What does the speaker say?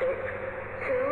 Six, two,